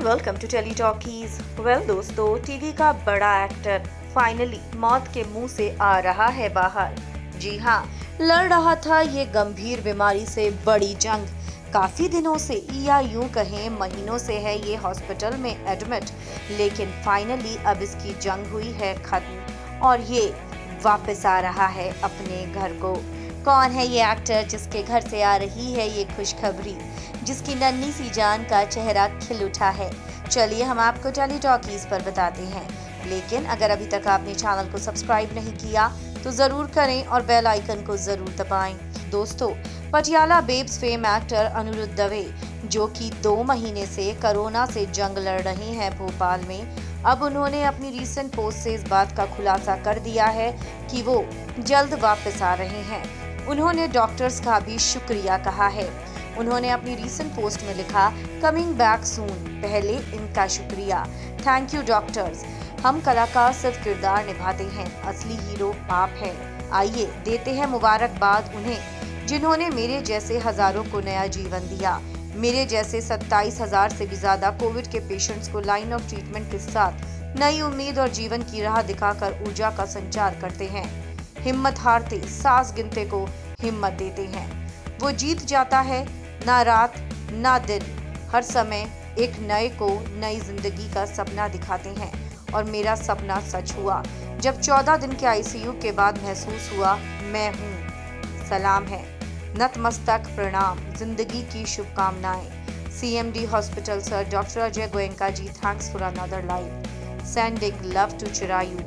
And welcome to tele talkies well दोस्तों TV का बड़ा एक्टर फाइनली मौत के मुँह से आ रहा है बाहर। जी हाँ लड़ रहा था ये गंभीर बीमारी से बड़ी जंग। काफ़ी दिनों से या यूँ कहें, महीनों से है ये हॉस्पिटल में एडमिट लेकिन फाइनली अब इसकी जंग हुई है खत्म। और ये वापस आ रहा है अपने घर को। कौन है ये एक्टर जिसके घर से आ रही है ये खुशखबरी, जिसकी नन्ही सी जान का चेहरा खिल उठा है। चलिए हम आपको टेली टॉकीज पर बताते हैं। लेकिन अगर अभी तक आपने चैनल को सब्सक्राइब नहीं किया तो ज़रूर करें और बेल आइकन को ज़रूर दबाएँ। दोस्तों, Patiala babes fame actor Aniruddh Dave, जो कि दो महीने से कोरोना से जंग लड़ रहे हैं भोपाल में, अब उन्होंने अपनी रीसेंट पोस्ट से इस बात का खुलासा कर दिया है कि वो जल्द वापस आ रहे हैं। उन्होंने डॉक्टर्स का भी शुक्रिया कहा है। उन्होंने अपनी रीसेंट पोस्ट में लिखा कमिंग बैक सून पहले इनका शुक्रिया। थैंक यू डॉक्टर्स हम कलाकार सिर्फ़ किरदार निभाते हैं। असली हीरो आप हैं। आइए, देते हैं मुबारकबाद उन्हें, जिन्होंने मेरे जैसे हज़ारों को नया जीवन दिया। मेरे जैसे सत्ताईस हज़ार से भी ज़्यादा कोविड के पेशेंट्स को लाइन ऑफ़ ट्रीटमेंट के साथ नई उम्मीद और जीवन की राह दिखाकर ऊर्जा का संचार करते हैं। हिम्मत हारते, सांस गिनते को हिम्मत देते हैं। वो जीत जाता है, ना रात, ना दिन। हर समय एक नए को नई ज़िंदगी का सपना दिखाते हैं। और मेरा सपना सच हुआ। जब चौदह दिन के आईसीयू के बाद महसूस हुआ, मैं हूँ। सलाम है। नतमस्तक, प्रणाम। ज़िंदगी की शुभकामनाएँ। CMD hospital sir doctor Ajay Goenka ji thanks for another life sending love to Chirayu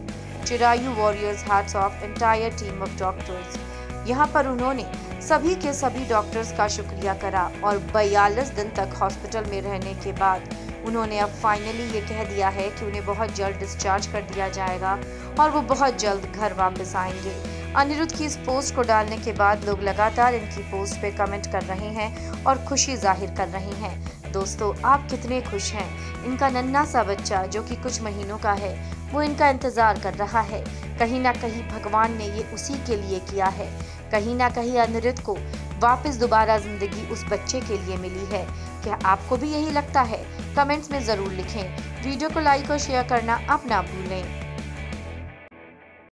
Chirayu warriors hearts of entire team of doctors यहाँ पर उन्होंने सभी के सभी डॉक्टर्स का शुक्रिया करा और बयालीस दिन तक हॉस्पिटल में रहने के बाद उन्होंने अब फाइनली ये कह दिया है कि उन्हें बहुत जल्द डिस्चार्ज कर दिया जाएगा और वो बहुत जल्द घर वापस आएँगे। अनिरुद्ध की इस पोस्ट को डालने के बाद लोग लगातार इनकी पोस्ट पे कमेंट कर रहे हैं और खुशी ज़ाहिर कर रहे हैं। दोस्तों, आप कितने खुश हैं? इनका नन्ना सा बच्चा, जो कि कुछ महीनों का है, वो इनका इंतज़ार कर रहा है। कहीं ना कहीं भगवान ने ये उसी के लिए किया है। कहीं ना कहीं अनिरुद्ध को वापस दोबारा ज़िंदगी उस बच्चे के लिए मिली है। क्या आपको भी यही लगता है? कमेंट्स में ज़रूर लिखें। वीडियो को लाइक और शेयर करना आप ना भूलें।